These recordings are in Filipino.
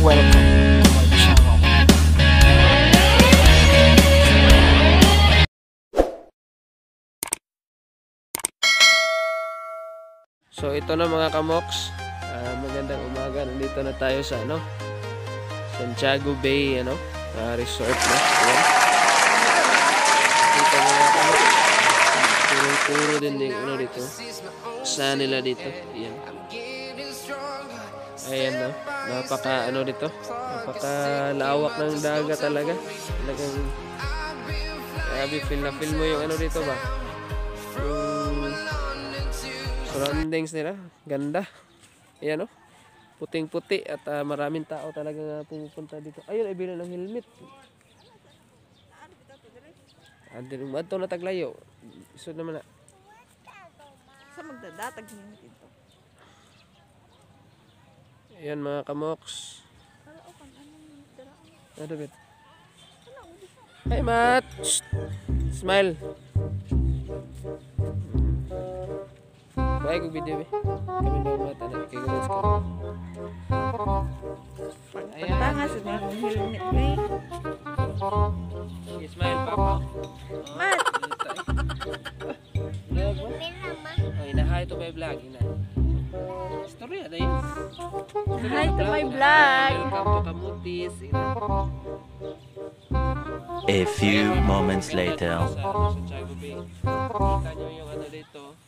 Welcome to my. So ito na mga kamoks. Ah, magandang umaga. Nandito na tayo sa ano? Santiago Bay ano? ah, resort na. Ayan. Dito mga kamoks. Puro-puro din yung ano dito. Sa nila dito. Ayan. Ayan no. Napaka ano dito. Napaka lawak ng dagat talaga. Talagang Grabe, feel na feel mo yung ano dito ba? Yung surroundings nila. Ganda. Ayan o. Puting-puti at ah, maraming tao talaga nga pumupunta dito. Ayun, ay bilang ng helmet. Andun, adto na taglayo. Gusto naman na. Sa magdadatag dito. Ayan mga kamoks. Ano bit? Hey Matt! Shh. Smile! Bye kong video be. Kami daw mga tanan. Kaya guys ko. Pagtanga sa mga helmet may. Sige, smile papa. Mat! Vlog ba? Oh, inahay to may vlog. Ina. Story ada yun. Hi to my vlog! Welcome to Kamutis. A few moments later. Kita nyo yung ano dito.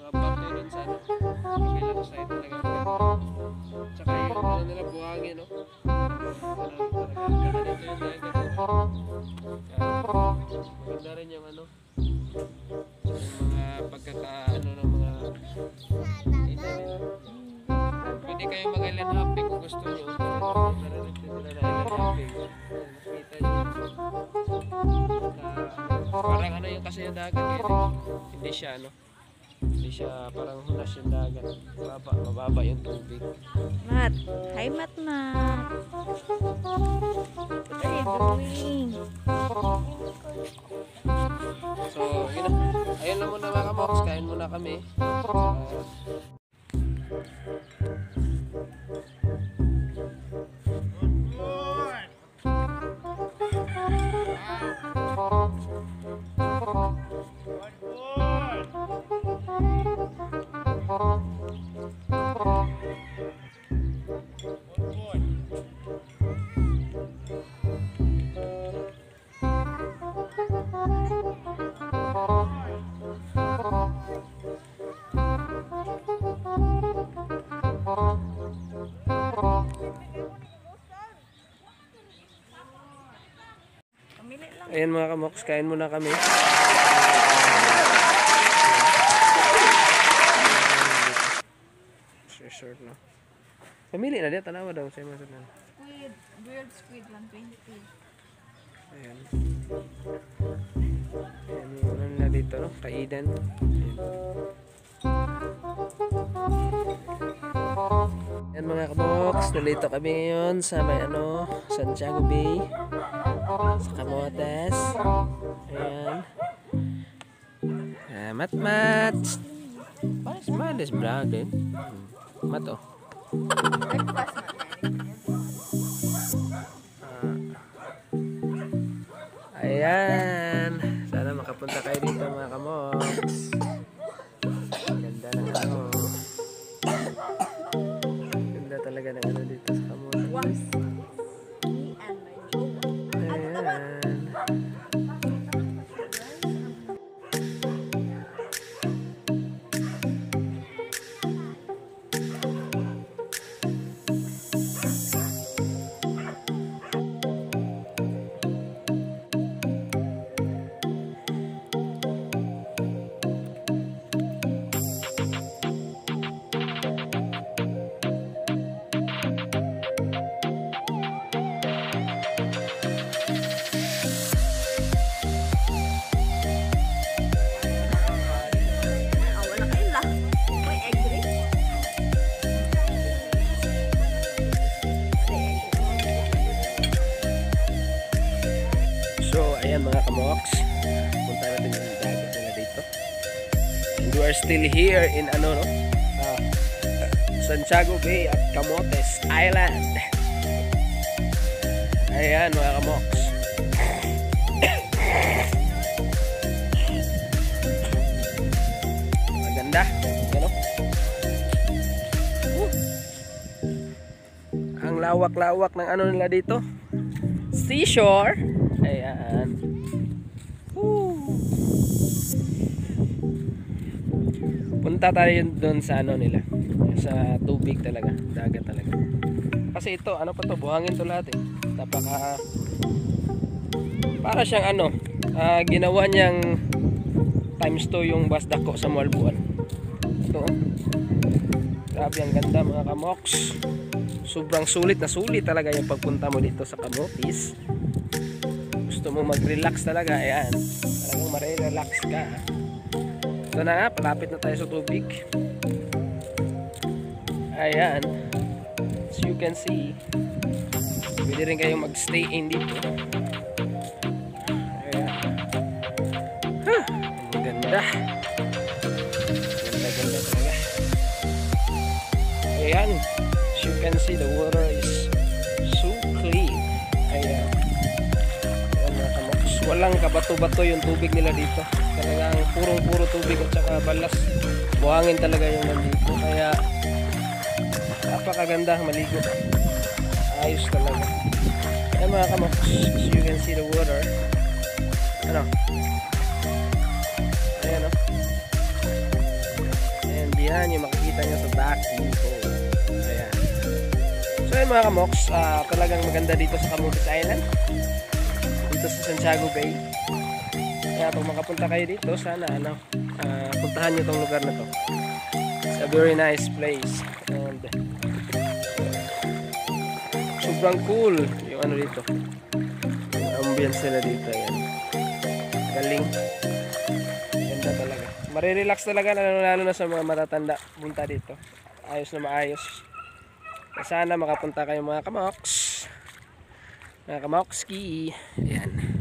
Mga dun sa ano. Kabilang side talaga. Tsaka yung ano nila buhangin, no? Dito yung. Maganda rin yung ano. Mga pagkaka ano ng mga nila. Pwede kayo mag-island hopping kung gusto nyo. Narinig din nila na island hopping. Nakita nyo. Na, parang ano yung kasi yung dagat eh. Hindi siya ano. Hindi siya parang hunas yung dagat. Mababa, mababa yung tubig. Mat! Hi Mat Mat! So, yun na. Ayun lang muna mga kamoks. Kain muna kami. Ayan mga kamoks, kain muna kami. Resort no. Pamili na diya, tanawa daw sa mga na. Squid. Grilled squid 120. Ayan. Ayan yung ano nila dito, no? Kaidan. Ayan. Ayan mga kaboks, nalito kami ngayon sa may ano, Santiago Bay. Sa Camotes. Ayan. Ah, mat mat. Mas malis vlog din. Mat oh. Ayan. Sana makapunta kayo dito mga kamoks. Ganda ng ano. Ganda talaga ng ano dito sa kamoks. Was are still here in ano no? Ah, Santiago Bay at Camotes Island. Ayan mga kamoks. Maganda. Ano? Woo! Ang lawak-lawak ng ano nila dito. Seashore. Punta tayo doon sa ano nila. Sa tubig talaga. Dagat talaga. Kasi ito, ano pa to? Buhangin to lahat eh. Napaka... Para siyang ano, ah, ginawa niyang times 2 yung basdako sa Malbuan. Ito oh. Grabe ang ganda mga kamoks. Sobrang sulit na sulit talaga yung pagpunta mo dito sa Camotes. Gusto mo mag-relax talaga, ayan. Talagang marirelax ka. Ito na nga, palapit na tayo sa tubig. Ayan. As you can see, pwede rin kayong mag-stay in dito. Ayan. Ang ganda. Ganda, ganda talaga. Ayan. As you can see, the water is so clean. Ayan. Ayan mga kamoks. Walang kabato-bato yung tubig nila dito. Talagang purong-puro tubig at saka balas. Buhangin talaga yung nandito. Kaya napakaganda maligo. Ayos talaga. Ayan mga kamoks. As you can see the water. Ano? Ayan o. And yan yung makikita nyo sa back dito. Ayan. So yun mga kamoks, ah, talagang maganda dito sa Camotes Island. Dito sa Santiago Bay. Kaya kung makapunta kayo dito, sana ano, ah, puntahan nyo tong lugar na to. It's a very nice place. And sobrang cool yung ano dito. Yung ambience nila dito. Ayan. Galing. Ganda talaga. Marirelax talaga lalo, lalo na sa mga matatanda punta dito. Ayos na maayos. Sana makapunta kayo mga kamoks. Mga kamokski. Ayan.